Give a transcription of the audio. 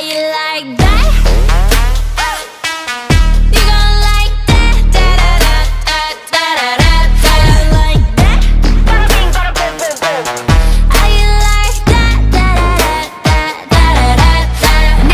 you like that?